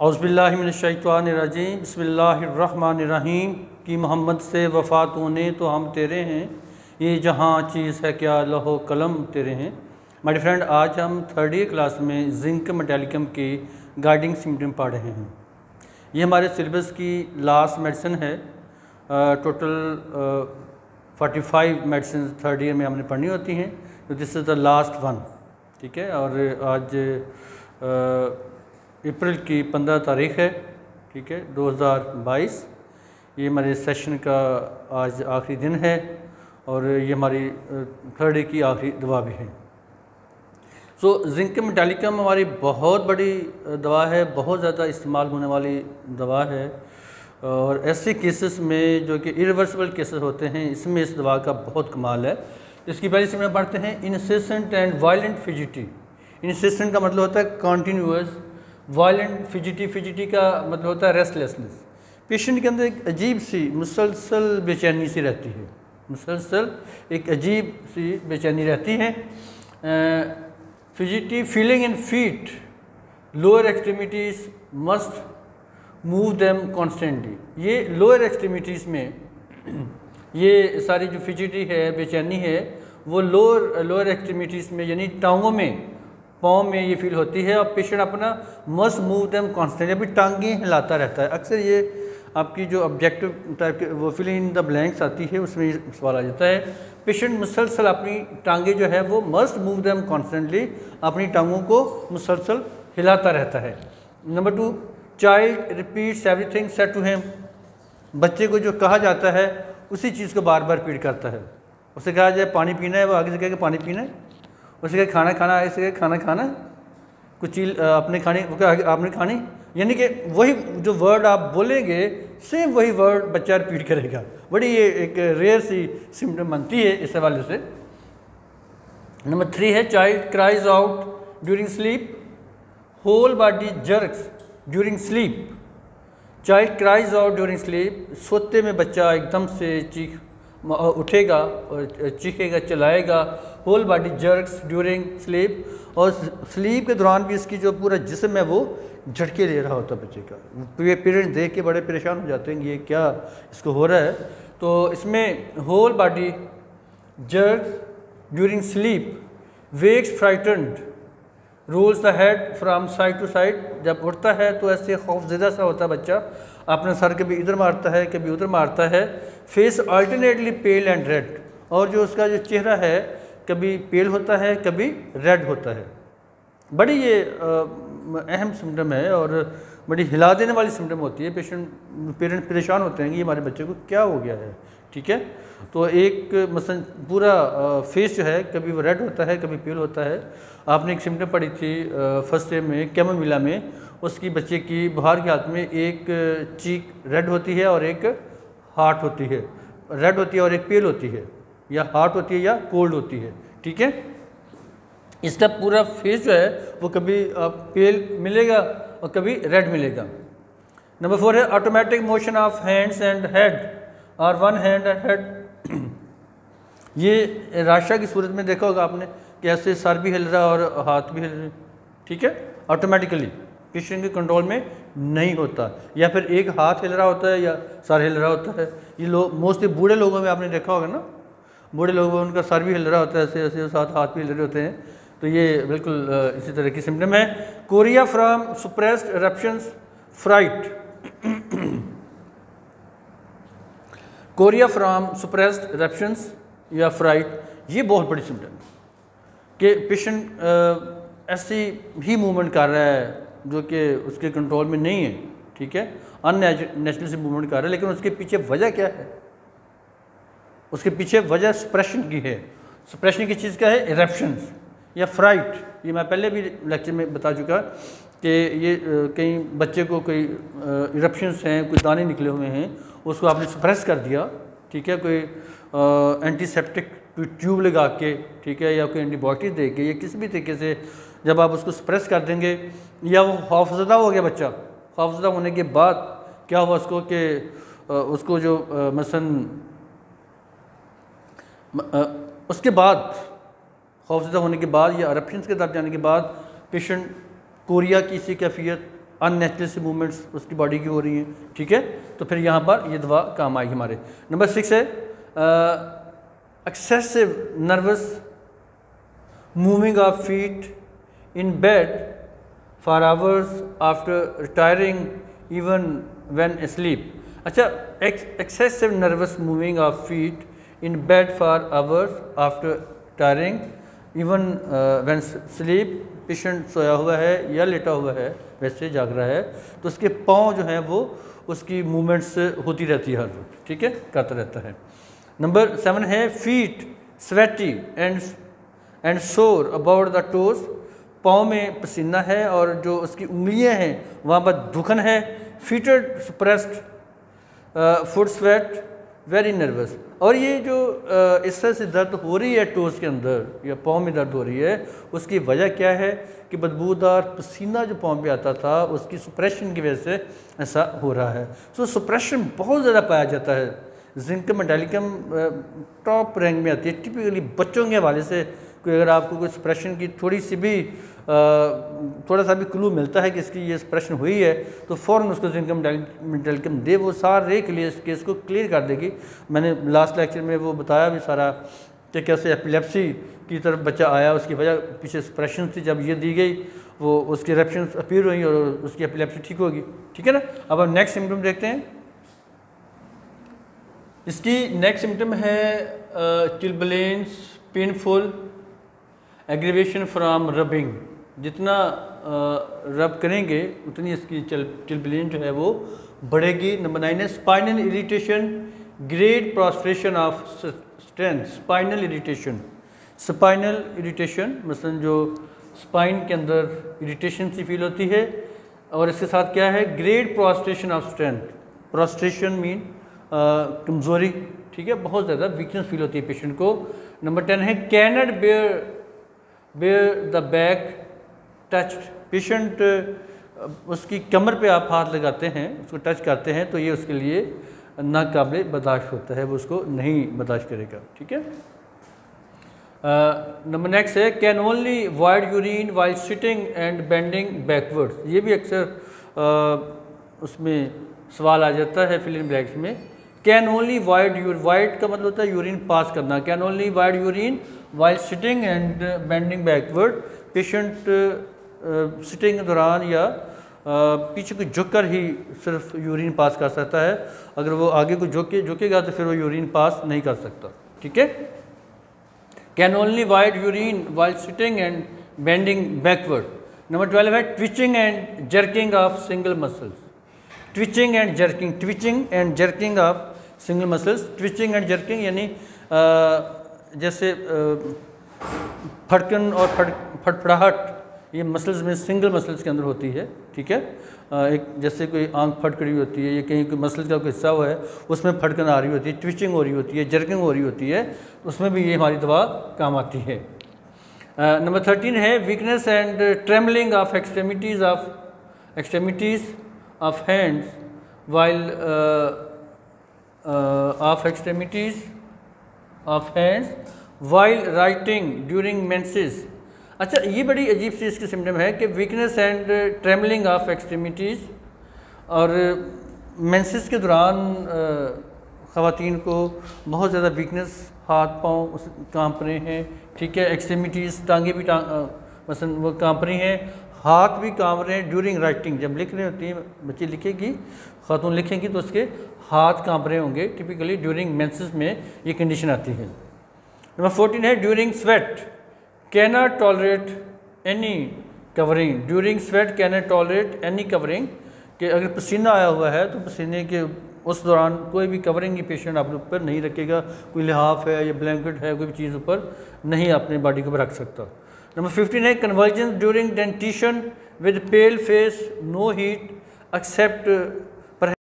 अज़बिल्लिनशैतवानरजीम बसमीम कि मोहम्मद से वफ़ात होने तो हम तेरे हैं। ये जहाँ चीज़ है क्या लहो कलम तेरे हैं। माय फ्रेंड आज हम थर्ड ईयर क्लास में जिंक मेटेलिकम के गाइडिंग सिम्टम पढ़ रहे हैं। ये हमारे सिलेबस की लास्ट मेडिसिन है। Total forty five medicine third year में हमने पढ़नी होती हैं। तो this is the last one ठीक है? और आज अप्रैल की पंद्रह तारीख है ठीक है 2022 ये हमारे सेशन का आज आखिरी दिन है और ये हमारी थर्ड की आखिरी दवा भी है। सो so, जिंक मेटालिकम हमारी बहुत बड़ी दवा है बहुत ज़्यादा इस्तेमाल होने वाली दवा है और ऐसे केसेस में जो कि इरिवर्सिबल केसेस होते हैं इसमें इस दवा का बहुत कमाल है। इसकी पहले से में पढ़ते हैं incessant and violent fidgety incessant का मतलब होता है कॉन्टीन्यूस वायलेंट फिजिटी फिजिटी का मतलब होता है रेस्टलेसनेस पेशेंट के अंदर एक अजीब सी मुसलसल बेचैनी सी रहती है। मुसलसल एक अजीब सी बेचैनी रहती है। Fidgety feeling in feet lower extremities must move them constantly ये लोअर एक्सट्रीमिटीज़ में ये सारी जो फिजिटी है, बेचैनी है, वो लोअर लोअर एक्सट्रीमिटीज़ में, यानी टांगों में पाँव में ये फील होती है, और पेशेंट अपना मस्ट मूव देम कॉन्स्टेंटली अभी टांगे हिलाता रहता है। अक्सर ये आपकी जो ऑब्जेक्टिव टाइप के वो फिलिंग इन द ब्लैंक्स आती है, उसमें ये सवाल आ जाता है। पेशेंट मुसलसल अपनी टांगे जो है, वो मस्ट मूव देम कॉन्स्टेंटली अपनी टांगों को मुसलसल हिलाता रहता है। Number two child repeats everything said to him बच्चे को जो कहा जाता है, उसी चीज़ को बार बार रिपीट करता है। उसे कहा जाए, पानी पीना है, वो आगे से कहे पानी पीना है। उसे कहे, खाना खाना। कहे, खाना खाना। कुछ चीज़ आपने खानी, वो क्या आपने खानी? यानी कि वही जो वर्ड आप बोलेंगे सेम वही वर्ड बच्चा रिपीट करेगा। बड़ी ये एक रेयर सी सिम्टम बनती है इस हवाले से। नंबर थ्री है child cries out during sleep whole body jerks during sleep child cries out during sleep सोते में बच्चा एकदम से चीख उठेगा और चीखेगा चलाएगा whole body jerks during sleep और स्लीप के दौरान भी इसकी जो पूरा जिसम है वो झटके ले रहा होता है बच्चे का। ये पेरेंट्स देख के बड़े परेशान हो जाते हैं ये क्या इसको हो रहा है। तो इसमें whole body jerks during sleep wakes frightened rolls the head from side to side जब उठता है तो ऐसे खौफजदा सा होता है बच्चा। अपना सर कभी इधर मारता है, कभी उधर मारता है। Face alternately pale and red और जो उसका जो चेहरा है, कभी पेल होता है, कभी रेड होता है। बड़ी ये अहम सिम्टम है और बड़ी हिला देने वाली सिम्टम होती है। पेशेंट पेरेंट परेशान होते हैं कि हमारे बच्चे को क्या हो गया है, ठीक है? तो एक मसन पूरा फेस जो है, कभी वो रेड होता है, कभी पेल होता है। आपने एक सिम्टम पढ़ी थी फ़र्स्ट ईयर में कैमोमिला में। उसकी बच्चे की बुहार के हाथ में एक चीक रेड होती है और एक हार्ट होती है, रेड होती है और एक पेल होती है, या हार्ट होती है या कोल्ड होती है, ठीक है? इसका पूरा फेस जो है, वो कभी पेल मिलेगा और कभी रेड मिलेगा। नंबर फोर है automatic motion of hands and head और वन हैंड एंड हेड ये राशा की सूरत में देखा होगा आपने कि ऐसे सर भी हिल रहा है और हाथ भी हिल रहे ठीक है? ऑटोमेटिकली पेशेंट के कंट्रोल में नहीं होता। या फिर एक हाथ हिल रहा होता है या सर हिल रहा होता है। ये लोग मोस्टली बूढ़े लोगों में आपने देखा होगा ना? बूढ़े लोगों में उनका सर भी हिल रहा होता है, ऐसे ऐसे साथ हाथ भी हिल रहे होते हैं। तो ये बिल्कुल इसी तरह की सिम्टम है। Chorea from suppressed eruptions fright chorea from suppressed eruptions या फ्राइट ये बहुत बड़ी सिम्टम है। कि पेशेंट ऐसी ही मूवमेंट कर रहा है। जो कि उसके कंट्रोल में नहीं है, ठीक है? अननेचुरल से मूवमेंट कर रहा है लेकिन उसके पीछे वजह क्या है? उसके पीछे वजह स्प्रेशन की है। स्प्रेशन की चीज़ क्या है? इरप्शंस या फ्राइट ये मैं पहले भी लेक्चर में बता चुका कि ये कहीं बच्चे को कोई इरप्शंस हैं, कोई दाने निकले हुए हैं, उसको आपने सप्रेस कर दिया, ठीक है? कोई एंटीसेप्टिक ट्यूब लगा के, ठीक है? या कोई एंटीबायोटिक दे के, या किसी भी तरीके से जब आप उसको सप्रेस कर देंगे, या वो खौफजदा हो गया बच्चा। खौफजदा होने के बाद क्या हुआ उसको कि उसको जो मसन उसके बाद, खौफजदा होने के बाद या अरप्शन के तरफ़ जाने के बाद पेशेंट कोरिया की सी कैफियत अननेचुरल सी मूवमेंट्स उसकी बॉडी की हो रही हैं, ठीक है? तो फिर यहाँ पर ये दवा काम आएगी हमारे। नंबर सिक्स है excessive nervous moving of feet in bed for hours after retiring even when sleep अच्छा excessive nervous moving of feet in bed for hours after tiring even when sleep patient सोया हुआ है या लेटा हुआ है, वैसे जाग रहा है तो उसके पाँव जो हैं वो उसकी मूवमेंट्स होती रहती है हर वक्त, ठीक है? करता रहता है। नंबर सेवन है feet sweaty and and sore about the toes पाँव में पसीना है और जो उसकी उंगलियाँ हैं, वहाँ पर दुखन है। Fetid suppressed foot sweat very nervous और ये जो इस तरह से दर्द हो रही है टोस के अंदर, या पाँव में दर्द हो रही है, उसकी वजह क्या है कि बदबूदार पसीना जो पाँव में आता था, उसकी सुप्रेशन की वजह से ऐसा हो रहा है। सो सुप्रेशन बहुत ज़्यादा पाया जाता है। जिंक मेटालिकम टॉप रैंक में आती है। टिपिकली बच्चों के हवाले से कोई अगर आपको कोई स्प्रेशन की थोड़ी सी भी थोड़ा सा भी क्लू मिलता है कि इसकी ये स्प्रेशन हुई है तो फ़ौरन उसको इनकम मेटालिकम दे, वो सारे के लिए इस केस को क्लियर कर देगी। मैंने लास्ट लेक्चर में वो बताया भी सारा कि कैसे एपिलेप्सी की तरफ़ बच्चा आया, उसकी वजह पीछे स्प्रेशन थी, जब ये दी गई, वो उसकी रप्शन अपीयर हुई और उसकी एपिलेप्सी ठीक होगी। ठीक है ना? अब हम नेक्स्ट सिम्टम देखते हैं। इसकी नेक्स्ट सिम्टम है chilblains painful aggravation from rubbing जितना रब करेंगे, उतनी इसकी चल टिलबलेन जो है वो बढ़ेगी। नंबर नाइन है spinal irritation great prostration of strength spinal irritation spinal irritation मसलन जो स्पाइन के अंदर इरीटेशन सी फील होती है। और इसके साथ क्या है? Great prostration of strength prostration mean कमज़ोरी, ठीक है? बहुत ज़्यादा वीकनेस फील होती है पेशेंट को। नंबर टेन है can't bear bear the back touch patient उसकी कमर पे आप हाथ लगाते हैं, उसको टच करते हैं तो ये उसके लिए नाकाबिल बर्दाश्त होता है, वो उसको नहीं बर्दाश्त करेगा, ठीक है? नंबर नेक्स्ट है can only void urine while sitting and bending backwards ये भी अक्सर उसमें सवाल आ जाता है फिल इन ब्लैक्स में। Can only void your void का मतलब होता है यूरिन पास करना। Can only void urine while sitting and bending backward patient sitting के दौरान या पीछे को झुक कर ही सिर्फ़ यूरिन पास कर सकता है। अगर वो आगे को झुके, झुकेगा तो फिर वो यूरिन पास नहीं कर सकता। ठीक है? Can only void urine while sitting and bending backward number twelve है twitching and jerking of single muscles twitching and jerking twitching and jerking of single muscles twitching and jerking यानी जैसे फटकन और फट फटफड़ाहट ये मसल्स में सिंगल मसल्स के अंदर होती है, ठीक है? एक जैसे कोई आँख फटकड़ी होती है, या कहीं कोई मसल्स का कोई हिस्सा हुआ है, उसमें फटकन आ रही होती है ट्विचिंग हो रही होती है जर्किंग हो रही होती है, उसमें भी ये हमारी दवा काम आती है। नंबर थर्टीन है weakness and trembling of extremities of extremities of hands while of extremities of hands while writing during menses अच्छा ये बड़ी अजीब सी इसकी सिम्टम है कि weakness and trembling of extremities और मेंसेस के दौरान ख़वातीन को बहुत ज़्यादा वीकनेस हाथ पाँव काँप रहे हैं, ठीक है एक्सट्रीमिटीज़ टांगे भी टांग मसलन वो काँप रही हैं, हाथ भी काँप रहे हैं ड्यूरिंग राइटिंग जब लिख रहे होती हैं, बच्ची लिखेगी, खातून लिखेंगी तो उसके हाथ काँप रहे होंगे टिपिकली ड्यूरिंग मेंसेस में ये कंडीशन आती है। नंबर फोर्टीन है during sweat cannot tolerate any covering during sweat cannot tolerate any covering कि अगर पसीना आया हुआ है तो पसीने के उस दौरान कोई भी कवरिंग ही पेशेंट अपने ऊपर नहीं रखेगा। कोई लिहाफ है या ब्लैंकेट है, कोई भी चीज़ ऊपर नहीं अपने बॉडी के ऊपर रख सकता। नंबर फिफ्टीन है convulsions during dentition with pale face no heat except